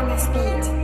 on this beat.